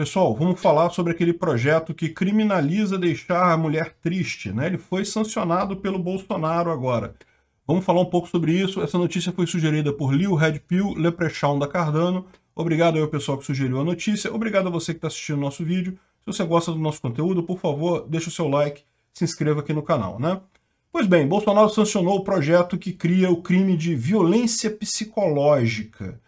Pessoal, vamos falar sobre aquele projeto que criminaliza deixar a mulher triste, né? Ele foi sancionado pelo Bolsonaro agora. Vamos falar um pouco sobre isso. Essa notícia foi sugerida por Lil Red Pill, Leprechaun da Cardano. Obrigado ao pessoal que sugeriu a notícia. Obrigado a você que está assistindo o nosso vídeo. Se você gosta do nosso conteúdo, por favor, deixe o seu like, se inscreva aqui no canal, né? Pois bem, Bolsonaro sancionou o projeto que cria o crime de violência psicológica.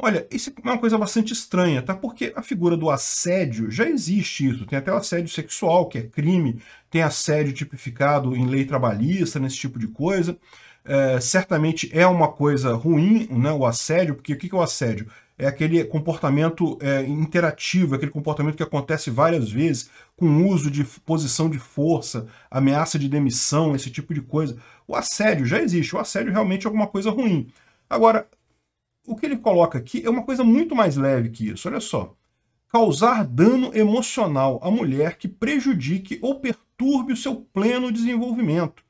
Olha, isso é uma coisa bastante estranha, tá? Porque a figura do assédio já existe isso. Tem até o assédio sexual, que é crime, tem assédio tipificado em lei trabalhista, nesse tipo de coisa. É, certamente é uma coisa ruim, né, o assédio, porque o que é o assédio? É aquele comportamento é, interativo, aquele comportamento que acontece várias vezes, com uso de posição de força, ameaça de demissão, esse tipo de coisa. O assédio já existe, o assédio realmente é alguma coisa ruim. Agora, o que ele coloca aqui é uma coisa muito mais leve que isso. Olha só. Causar dano emocional à mulher que prejudique ou perturbe o seu pleno desenvolvimento.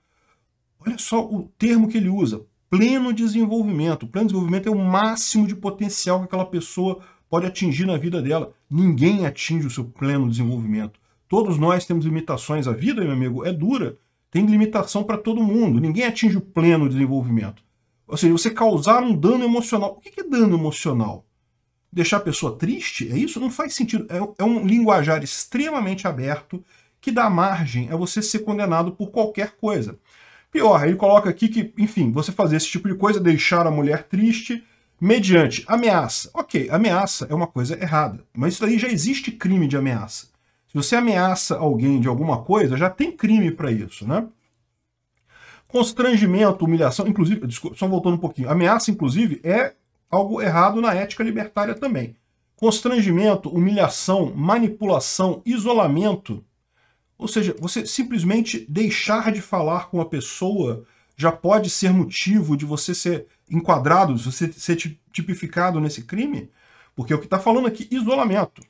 Olha só o termo que ele usa, pleno desenvolvimento. O pleno desenvolvimento é o máximo de potencial que aquela pessoa pode atingir na vida dela. Ninguém atinge o seu pleno desenvolvimento. Todos nós temos limitações. A vida, meu amigo, é dura. Tem limitação para todo mundo. Ninguém atinge o pleno desenvolvimento. Ou seja, você causar um dano emocional. O que é dano emocional? Deixar a pessoa triste? É isso? Não faz sentido. É, é um linguajar extremamente aberto que dá margem a você ser condenado por qualquer coisa. Pior, ele coloca aqui que, enfim, você fazer esse tipo de coisa, deixar a mulher triste, mediante ameaça. Ok, ameaça é uma coisa errada, mas isso aí já existe crime de ameaça. Se você ameaça alguém de alguma coisa, já tem crime para isso, né? Constrangimento, humilhação, inclusive, só voltando um pouquinho, ameaça, inclusive, é algo errado na ética libertária também. Constrangimento, humilhação, manipulação, isolamento, ou seja, você simplesmente deixar de falar com a pessoa já pode ser motivo de você ser enquadrado, de você ser tipificado nesse crime, porque o que está falando aqui, isolamento.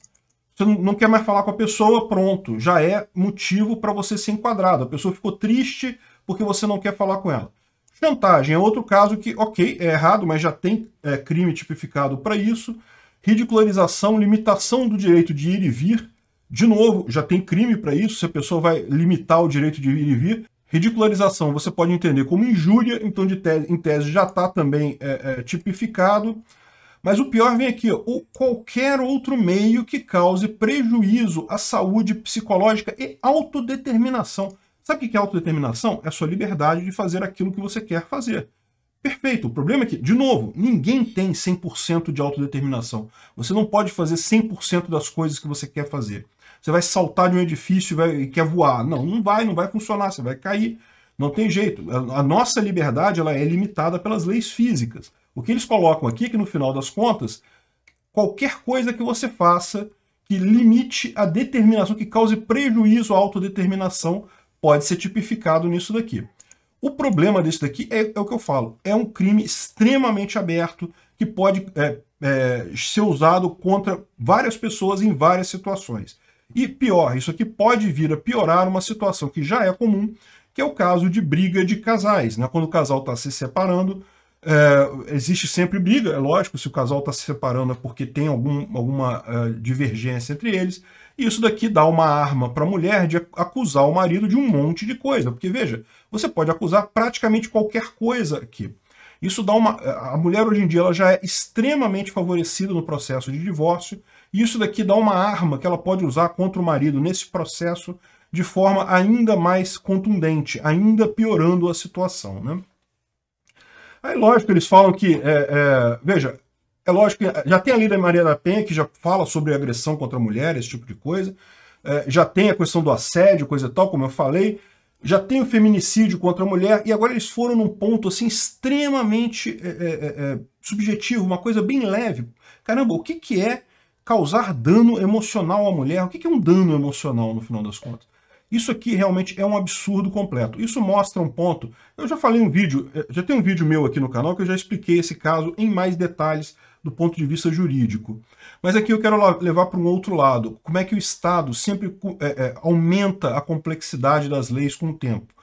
Você não quer mais falar com a pessoa, pronto, já é motivo para você ser enquadrado. A pessoa ficou triste porque você não quer falar com ela. Chantagem é outro caso que, ok, é errado, mas já tem é, crime tipificado para isso. Ridicularização, limitação do direito de ir e vir. De novo, já tem crime para isso, se a pessoa vai limitar o direito de ir e vir. Ridicularização você pode entender como injúria, então de tese, em tese já está também é, é, tipificado. Mas o pior vem aqui, ó, ou qualquer outro meio que cause prejuízo à saúde psicológica e autodeterminação. Sabe o que é autodeterminação? É a sua liberdade de fazer aquilo que você quer fazer. Perfeito. O problema é que, de novo, ninguém tem 100% de autodeterminação. Você não pode fazer 100% das coisas que você quer fazer. Você vai saltar de um edifício e, vai, e quer voar. Não, não vai, não vai funcionar, você vai cair. Não tem jeito. A, nossa liberdade ela é limitada pelas leis físicas. O que eles colocam aqui é que, no final das contas, qualquer coisa que você faça que limite a determinação, que cause prejuízo à autodeterminação, pode ser tipificado nisso daqui. O problema disso daqui é, é o que eu falo, é um crime extremamente aberto que pode é, é, ser usado contra várias pessoas em várias situações. E pior, isso aqui pode vir a piorar uma situação que já é comum, que é o caso de briga de casais. Né? Quando o casal está se separando, é, existe sempre briga, é lógico, se o casal está se separando é porque tem algum, alguma uh, divergência entre eles. E isso daqui dá uma arma para a mulher de acusar o marido de um monte de coisa. Porque, veja, você pode acusar praticamente qualquer coisa aqui. Isso dá uma. A mulher hoje em dia ela já é extremamente favorecida no processo de divórcio, e isso daqui dá uma arma que ela pode usar contra o marido nesse processo de forma ainda mais contundente, ainda piorando a situação. Né? Aí, lógico, eles falam que, é, é, veja, é lógico que já tem a lei da Maria da Penha, que já fala sobre agressão contra a mulher, esse tipo de coisa. É, já tem a questão do assédio, coisa e tal, como eu falei. Já tem o feminicídio contra a mulher. E agora eles foram num ponto assim extremamente é, é, é, subjetivo, uma coisa bem leve. Caramba, o que, que é causar dano emocional à mulher? O que, que é um dano emocional, no final das contas? Isso aqui realmente é um absurdo completo. Isso mostra um ponto. Eu já falei um vídeo, é, já tem um vídeo meu aqui no canal que eu já expliquei esse caso em mais detalhes do ponto de vista jurídico. Mas aqui eu quero levar para um outro lado. Como é que o Estado sempre é, é, aumenta a complexidade das leis com o tempo?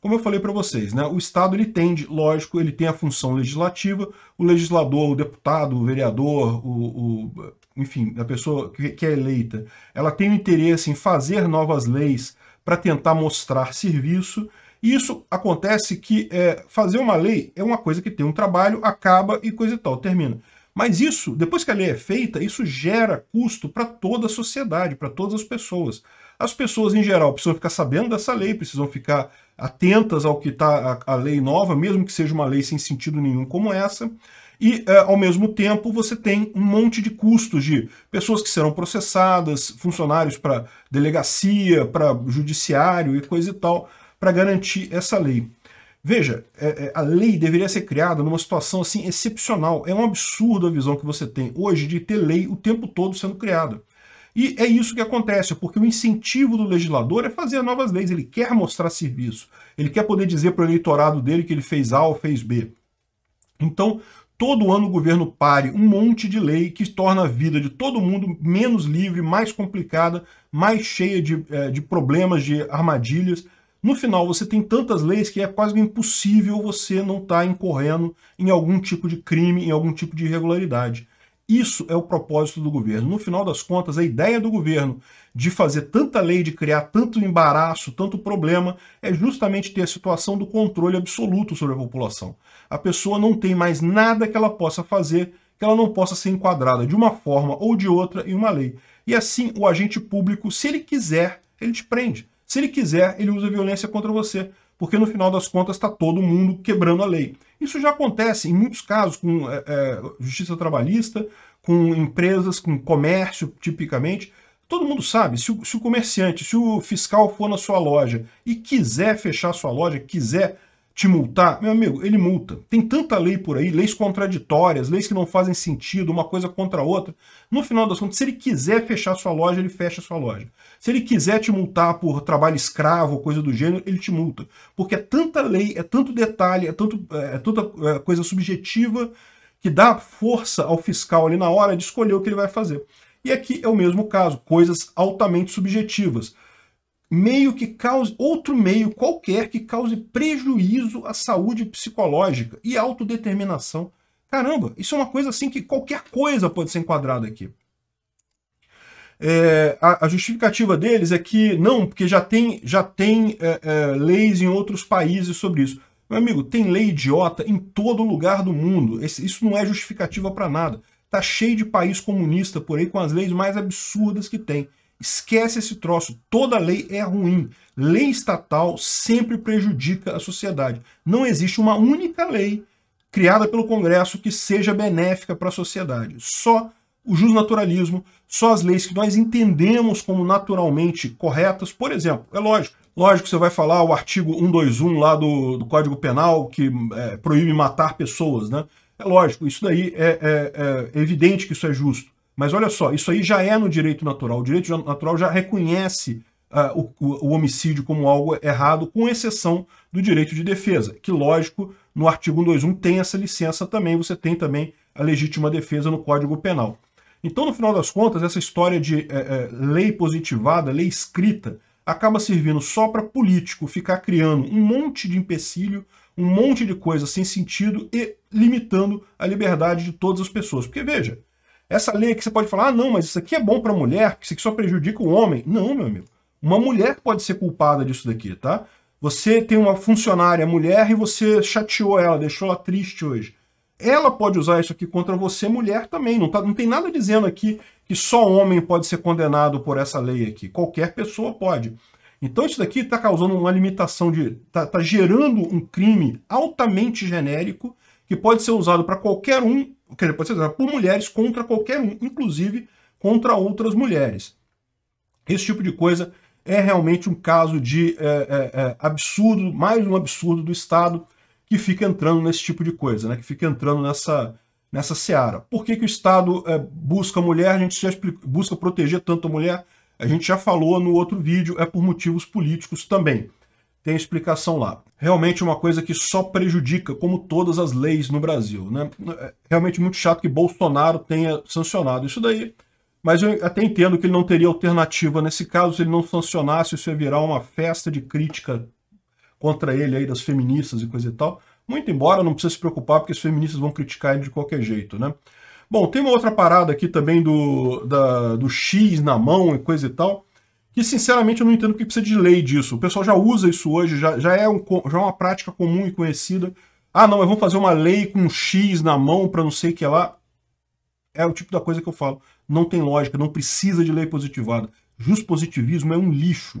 Como eu falei para vocês, né, o Estado ele tende, lógico, ele tem a função legislativa, o legislador, o deputado, o vereador, o, o enfim, da pessoa que é eleita, ela tem o interesse em fazer novas leis para tentar mostrar serviço, e isso acontece que é, fazer uma lei é uma coisa que tem um trabalho, acaba e coisa e tal, termina. Mas isso, depois que a lei é feita, isso gera custo para toda a sociedade, para todas as pessoas. As pessoas, em geral, precisam ficar sabendo dessa lei, precisam ficar atentas ao que está a, a, lei nova, mesmo que seja uma lei sem sentido nenhum como essa. E, é, ao mesmo tempo, você tem um monte de custos de pessoas que serão processadas, funcionários para delegacia, para judiciário e coisa e tal, para garantir essa lei. Veja, é, é, a lei deveria ser criada numa situação assim excepcional. É um absurdo a visão que você tem hoje de ter lei o tempo todo sendo criada. E é isso que acontece, porque o incentivo do legislador é fazer novas leis, ele quer mostrar serviço, ele quer poder dizer para o eleitorado dele que ele fez A ou fez B. Então, todo ano o governo pare um monte de lei que torna a vida de todo mundo menos livre, mais complicada, mais cheia de, é, de problemas, de armadilhas. No final, você tem tantas leis que é quase impossível você não estar tá incorrendo em algum tipo de crime, em algum tipo de irregularidade. Isso é o propósito do governo. No final das contas, a ideia do governo de fazer tanta lei, de criar tanto embaraço, tanto problema, é justamente ter a situação do controle absoluto sobre a população. A pessoa não tem mais nada que ela possa fazer que ela não possa ser enquadrada de uma forma ou de outra em uma lei. E assim, o agente público, se ele quiser, ele te prende. Se ele quiser, ele usa violência contra você porque no final das contas está todo mundo quebrando a lei. Isso já acontece em muitos casos com é, é, justiça trabalhista, com empresas, com comércio, tipicamente. Todo mundo sabe, se o, se o comerciante, se o fiscal for na sua loja e quiser fechar sua loja, quiser te multar, meu amigo, ele multa. Tem tanta lei por aí, leis contraditórias, leis que não fazem sentido, uma coisa contra a outra. No final das contas, se ele quiser fechar sua loja, ele fecha sua loja. Se ele quiser te multar por trabalho escravo coisa do gênero, ele te multa. Porque é tanta lei, é tanto detalhe, é, tanto, é, é tanta é, coisa subjetiva que dá força ao fiscal ali na hora de escolher o que ele vai fazer. E aqui é o mesmo caso, coisas altamente subjetivas meio que cause, outro meio qualquer que cause prejuízo à saúde psicológica e autodeterminação. Caramba, isso é uma coisa assim que qualquer coisa pode ser enquadrada aqui. É, a, a, justificativa deles é que não, porque já tem, já tem é, é, leis em outros países sobre isso. Meu amigo, tem lei idiota em todo lugar do mundo. Esse, isso não é justificativa para nada. Tá cheio de país comunista por aí com as leis mais absurdas que tem. Esquece esse troço. Toda lei é ruim. Lei estatal sempre prejudica a sociedade. Não existe uma única lei criada pelo Congresso que seja benéfica para a sociedade. Só o justnaturalismo, só as leis que nós entendemos como naturalmente corretas. Por exemplo, é lógico, lógico que você vai falar o artigo 121 lá do, do Código Penal que é, proíbe matar pessoas, né? É lógico, isso daí é, é, é evidente que isso é justo. Mas olha só, isso aí já é no direito natural. O direito natural já reconhece uh, o, o, homicídio como algo errado, com exceção do direito de defesa, que, lógico, no artigo 121 tem essa licença também, você tem também a legítima defesa no Código Penal. Então, no final das contas, essa história de é, é, lei positivada, lei escrita, acaba servindo só para político ficar criando um monte de empecilho, um monte de coisa sem sentido e limitando a liberdade de todas as pessoas. Porque, veja, essa lei que você pode falar, ah, não, mas isso aqui é bom para mulher, porque isso aqui só prejudica o homem. Não, meu amigo. Uma mulher pode ser culpada disso daqui, tá? Você tem uma funcionária mulher e você chateou ela, deixou ela triste hoje. Ela pode usar isso aqui contra você, mulher também. Não, tá, não tem nada dizendo aqui que só homem pode ser condenado por essa lei aqui. Qualquer pessoa pode. Então isso daqui está causando uma limitação de. está tá gerando um crime altamente genérico que pode ser usado para qualquer um quer dizer, pode ser usado por mulheres contra qualquer um, inclusive contra outras mulheres. Esse tipo de coisa é realmente um caso de é, é, é, absurdo, mais um absurdo do Estado que fica entrando nesse tipo de coisa, né? que fica entrando nessa, nessa seara. Por que, que o Estado é, busca a mulher? A gente já busca proteger tanto a mulher. A gente já falou no outro vídeo, é por motivos políticos também tem explicação lá. Realmente uma coisa que só prejudica, como todas as leis no Brasil. Né? É realmente muito chato que Bolsonaro tenha sancionado isso daí, mas eu até entendo que ele não teria alternativa nesse caso, se ele não sancionasse, isso ia virar uma festa de crítica contra ele aí das feministas e coisa e tal. Muito embora não precisa se preocupar, porque as feministas vão criticar ele de qualquer jeito, né? Bom, tem uma outra parada aqui também do, da, do X na mão e coisa e tal, que sinceramente eu não entendo porque precisa de lei disso. O pessoal já usa isso hoje, já, já, é, um, já é uma prática comum e conhecida. Ah, não, mas vamos fazer uma lei com um X na mão para não sei o que lá. É o tipo da coisa que eu falo. Não tem lógica, não precisa de lei positivada. Positivismo é um lixo.